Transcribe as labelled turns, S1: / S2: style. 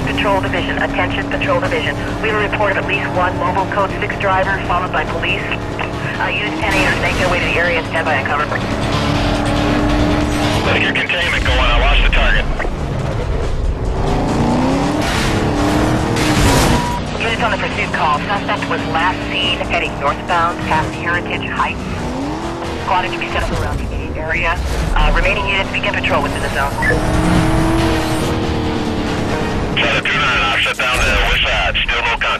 S1: Patrol Division. Attention, Patrol Division. We have a report of at least one mobile Code 6 driver followed by police. Uh, use 10 or make their way to the area and stand by and cover.
S2: Your containment go on. I lost the target.
S1: Units on the pursuit call. Suspect was last seen heading northbound past Heritage Heights. Squad to be set up around the area. Uh, remaining units begin patrol within the zone.
S2: Still no contact.